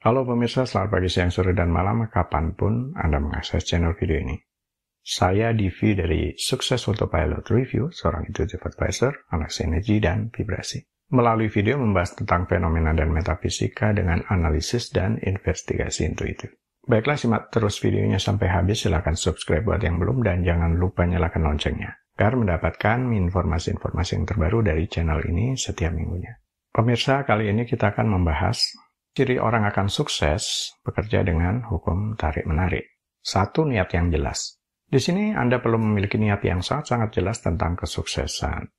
Halo pemirsa, selamat pagi, siang, sore, dan malam kapan pun Anda mengakses channel video ini. Saya Divi dari Sukses Autopilot Review, seorang intuitive advisor, anak sinergi, dan vibrasi. Melalui video membahas tentang fenomena dan metafisika dengan analisis dan investigasi intuitif. Baiklah, simak terus videonya sampai habis. Silahkan subscribe buat yang belum dan jangan lupa nyalakan loncengnya agar mendapatkan informasi-informasi yang terbaru dari channel ini setiap minggunya. Pemirsa, kali ini kita akan membahas Ciri orang akan sukses bekerja dengan hukum tarik-menarik. Satu, niat yang jelas. Di sini Anda perlu memiliki niat yang sangat-sangat jelas tentang kesuksesan.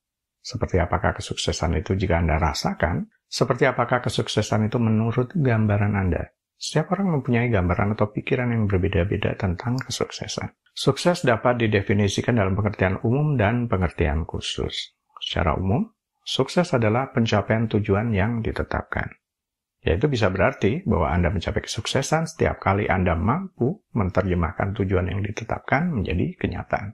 Seperti apakah kesuksesan itu jika Anda rasakan? Seperti apakah kesuksesan itu menurut gambaran Anda? Setiap orang mempunyai gambaran atau pikiran yang berbeda-beda tentang kesuksesan. Sukses dapat didefinisikan dalam pengertian umum dan pengertian khusus. Secara umum, sukses adalah pencapaian tujuan yang ditetapkan. Yaitu bisa berarti bahwa Anda mencapai kesuksesan setiap kali Anda mampu menerjemahkan tujuan yang ditetapkan menjadi kenyataan.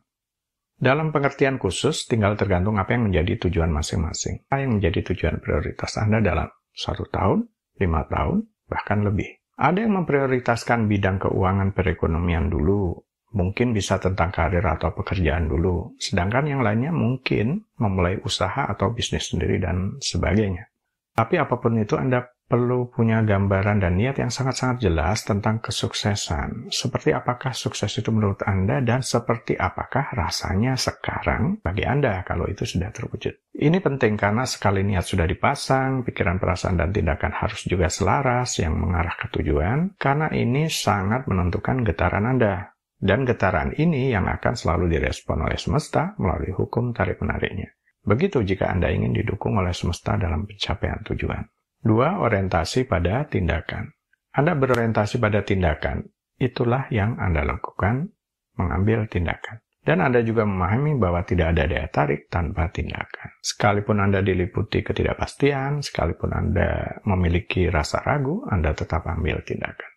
Dalam pengertian khusus, tinggal tergantung apa yang menjadi tujuan masing-masing. Apa yang menjadi tujuan prioritas Anda dalam satu tahun, lima tahun, bahkan lebih. Ada yang memprioritaskan bidang keuangan perekonomian dulu, mungkin bisa tentang karir atau pekerjaan dulu, sedangkan yang lainnya mungkin memulai usaha atau bisnis sendiri dan sebagainya. Tapi apa pun itu Anda perlu punya gambaran dan niat yang sangat-sangat jelas tentang kesuksesan. Seperti apakah sukses itu menurut Anda dan seperti apakah rasanya sekarang bagi Anda kalau itu sudah terwujud. Ini penting karena sekali niat sudah dipasang, pikiran, perasaan, dan tindakan harus juga selaras yang mengarah ke tujuan, karena ini sangat menentukan getaran Anda. Dan getaran ini yang akan selalu direspon oleh semesta melalui hukum tarik-menariknya. Begitu jika Anda ingin didukung oleh semesta dalam pencapaian tujuan. Dua, orientasi pada tindakan. Anda berorientasi pada tindakan, itulah yang Anda lakukan, mengambil tindakan. Dan Anda juga memahami bahwa tidak ada daya tarik tanpa tindakan. Sekalipun Anda diliputi ketidakpastian, sekalipun Anda memiliki rasa ragu, Anda tetap ambil tindakan.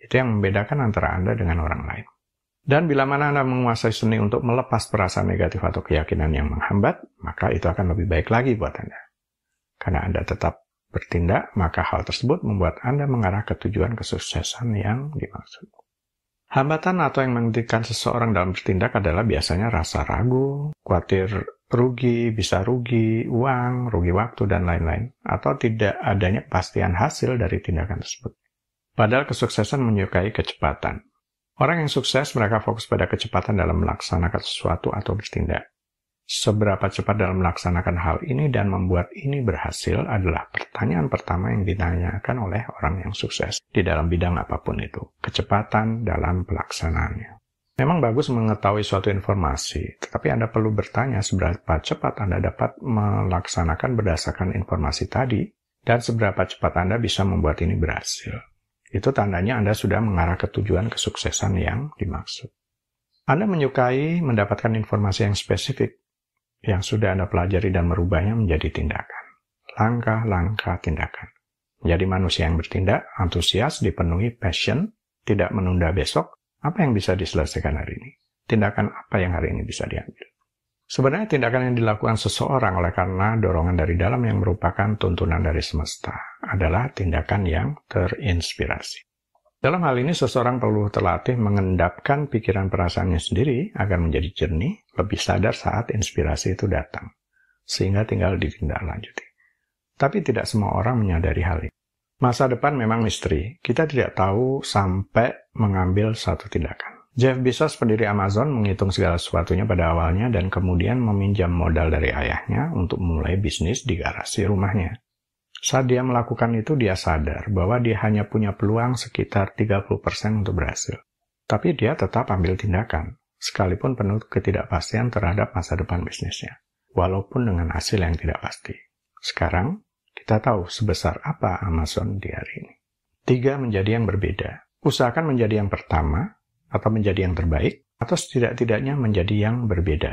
Itu yang membedakan antara Anda dengan orang lain. Dan bila mana Anda menguasai seni untuk melepas perasaan negatif atau keyakinan yang menghambat, maka itu akan lebih baik lagi buat Anda. Karena Anda tetap bertindak, maka hal tersebut membuat Anda mengarah ke tujuan kesuksesan yang dimaksud. Hambatan atau yang menghentikan seseorang dalam bertindak adalah biasanya rasa ragu, khawatir rugi, bisa rugi, uang, rugi waktu, dan lain-lain, atau tidak adanya kepastian hasil dari tindakan tersebut. Padahal kesuksesan menyukai kecepatan. Orang yang sukses mereka fokus pada kecepatan dalam melaksanakan sesuatu atau bertindak. Seberapa cepat dalam melaksanakan hal ini dan membuat ini berhasil adalah pertanyaan pertama yang ditanyakan oleh orang yang sukses di dalam bidang apa pun itu. Kecepatan dalam pelaksanaannya. Memang bagus mengetahui suatu informasi, tetapi Anda perlu bertanya seberapa cepat Anda dapat melaksanakan berdasarkan informasi tadi, dan seberapa cepat Anda bisa membuat ini berhasil. Itu tandanya Anda sudah mengarah ke tujuan kesuksesan yang dimaksud. Anda menyukai mendapatkan informasi yang spesifik, yang sudah Anda pelajari dan merubahnya menjadi tindakan. Langkah-langkah tindakan. Menjadi manusia yang bertindak, antusias, dipenuhi passion, tidak menunda besok, apa yang bisa diselesaikan hari ini? Tindakan apa yang hari ini bisa diambil? Sebenarnya tindakan yang dilakukan seseorang oleh karena dorongan dari dalam yang merupakan tuntunan dari semesta adalah tindakan yang terinspirasi. Dalam hal ini, seseorang perlu terlatih mengendapkan pikiran perasaannya sendiri agar menjadi jernih, lebih sadar saat inspirasi itu datang, sehingga tinggal ditindaklanjuti. Tapi tidak semua orang menyadari hal ini. Masa depan memang misteri. Kita tidak tahu sampai mengambil satu tindakan. Jeff Bezos, pendiri Amazon, menghitung segala sesuatunya pada awalnya dan kemudian meminjam modal dari ayahnya untuk memulai bisnis di garasi rumahnya. Saat dia melakukan itu, dia sadar bahwa dia hanya punya peluang sekitar 30% untuk berhasil. Tapi dia tetap ambil tindakan, sekalipun penuh ketidakpastian terhadap masa depan bisnisnya, walaupun dengan hasil yang tidak pasti. Sekarang, kita tahu sebesar apa Amazon di hari ini. Tiga, menjadi yang berbeda. Usahakan menjadi yang pertama, atau menjadi yang terbaik, atau setidak-tidaknya menjadi yang berbeda,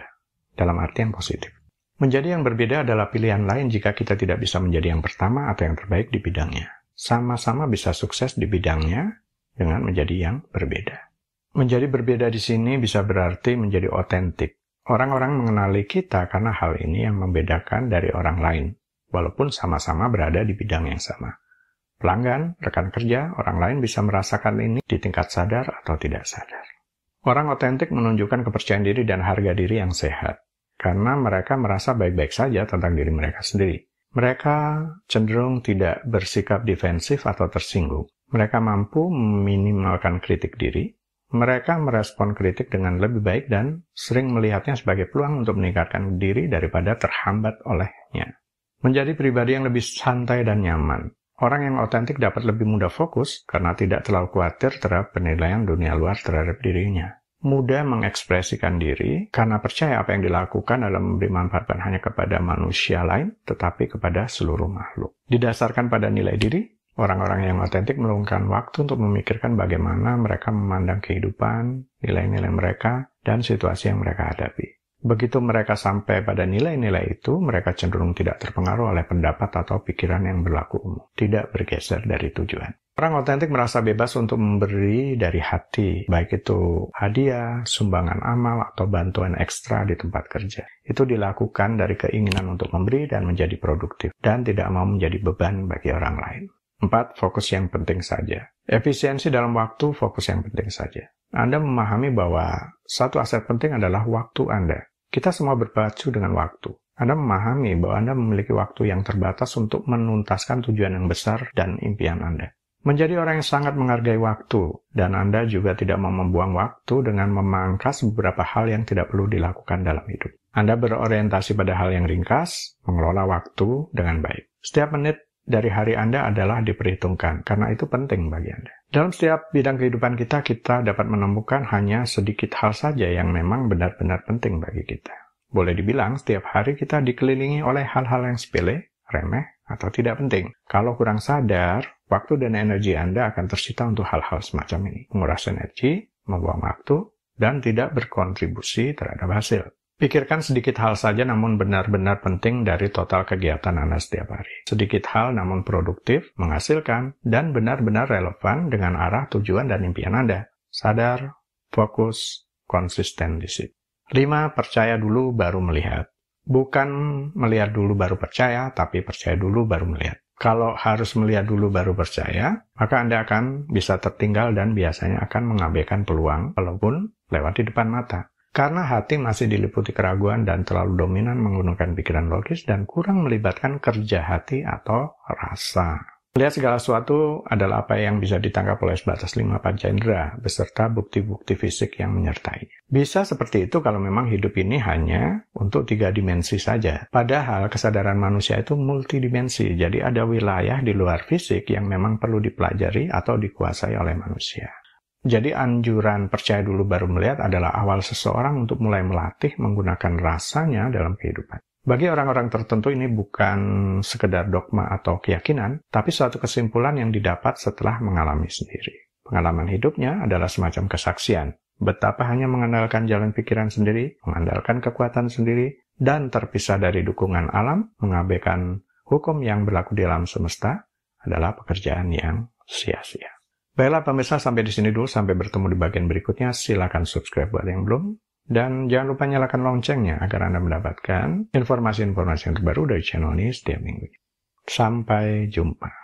dalam arti yang positif. Menjadi yang berbeda adalah pilihan lain jika kita tidak bisa menjadi yang pertama atau yang terbaik di bidangnya. Sama-sama bisa sukses di bidangnya dengan menjadi yang berbeda. Menjadi berbeda di sini bisa berarti menjadi otentik. Orang-orang mengenali kita karena hal ini yang membedakan dari orang lain, walaupun sama-sama berada di bidang yang sama. Pelanggan, rekan kerja, orang lain bisa merasakan ini di tingkat sadar atau tidak sadar. Orang otentik menunjukkan kepercayaan diri dan harga diri yang sehat, karena mereka merasa baik-baik saja tentang diri mereka sendiri. Mereka cenderung tidak bersikap defensif atau tersinggung. Mereka mampu meminimalkan kritik diri, mereka merespon kritik dengan lebih baik dan sering melihatnya sebagai peluang untuk meningkatkan diri daripada terhambat olehnya. Menjadi pribadi yang lebih santai dan nyaman. Orang yang otentik dapat lebih mudah fokus karena tidak terlalu khawatir terhadap penilaian dunia luar terhadap dirinya. Mudah mengekspresikan diri karena percaya apa yang dilakukan dalam memberi manfaat bukan hanya kepada manusia lain, tetapi kepada seluruh makhluk. Didasarkan pada nilai diri, Orang-orang yang otentik meluangkan waktu untuk memikirkan bagaimana mereka memandang kehidupan, nilai-nilai mereka, dan situasi yang mereka hadapi. Begitu mereka sampai pada nilai-nilai itu, mereka cenderung tidak terpengaruh oleh pendapat atau pikiran yang berlaku umum, tidak bergeser dari tujuan. Orang otentik merasa bebas untuk memberi dari hati, baik itu hadiah, sumbangan amal, atau bantuan ekstra di tempat kerja. Itu dilakukan dari keinginan untuk memberi dan menjadi produktif, dan tidak mau menjadi beban bagi orang lain. Empat, fokus yang penting saja. Efisiensi dalam waktu, fokus yang penting saja. Anda memahami bahwa satu aset penting adalah waktu Anda. Kita semua berpacu dengan waktu. Anda memahami bahwa Anda memiliki waktu yang terbatas untuk menuntaskan tujuan yang besar dan impian Anda. Menjadi orang yang sangat menghargai waktu, dan Anda juga tidak mau membuang waktu dengan memangkas beberapa hal yang tidak perlu dilakukan dalam hidup. Anda berorientasi pada hal yang ringkas, mengelola waktu dengan baik. Setiap menit dari hari Anda adalah diperhitungkan, karena itu penting bagi Anda. Dalam setiap bidang kehidupan kita, kita dapat menemukan hanya sedikit hal saja yang memang benar-benar penting bagi kita. Boleh dibilang, setiap hari kita dikelilingi oleh hal-hal yang sepele, remeh, atau tidak penting. Kalau kurang sadar, waktu dan energi Anda akan tersita untuk hal-hal semacam ini. Menguras energi, membuang waktu, dan tidak berkontribusi terhadap hasil. Pikirkan sedikit hal saja namun benar-benar penting dari total kegiatan Anda setiap hari. Sedikit hal namun produktif, menghasilkan, dan benar-benar relevan dengan arah tujuan dan impian Anda. Sadar, fokus, konsisten di situ. 5. Percaya dulu baru melihat. Bukan melihat dulu baru percaya, tapi percaya dulu baru melihat. Kalau harus melihat dulu baru percaya, maka Anda akan bisa tertinggal dan biasanya akan mengabaikan peluang, walaupun lewat di depan mata. Karena hati masih diliputi keraguan dan terlalu dominan menggunakan pikiran logis dan kurang melibatkan kerja hati atau rasa. Melihat segala sesuatu adalah apa yang bisa ditangkap oleh sebatas lima panca indera, beserta bukti-bukti fisik yang menyertainya. Bisa seperti itu kalau memang hidup ini hanya untuk tiga dimensi saja. Padahal kesadaran manusia itu multidimensi, jadi ada wilayah di luar fisik yang memang perlu dipelajari atau dikuasai oleh manusia. Jadi anjuran percaya dulu baru melihat adalah awal seseorang untuk mulai melatih menggunakan rasanya dalam kehidupan. Bagi orang-orang tertentu ini bukan sekedar dogma atau keyakinan, tapi suatu kesimpulan yang didapat setelah mengalami sendiri. Pengalaman hidupnya adalah semacam kesaksian, betapa hanya mengandalkan jalan pikiran sendiri, mengandalkan kekuatan sendiri, dan terpisah dari dukungan alam, mengabaikan hukum yang berlaku di alam semesta, adalah pekerjaan yang sia-sia. Baiklah pemirsa, sampai di sini dulu. Sampai bertemu di bagian berikutnya. Silakan subscribe buat yang belum. Dan jangan lupa nyalakan loncengnya agar Anda mendapatkan informasi-informasi yang terbaru dari channel ini setiap minggu. Sampai jumpa.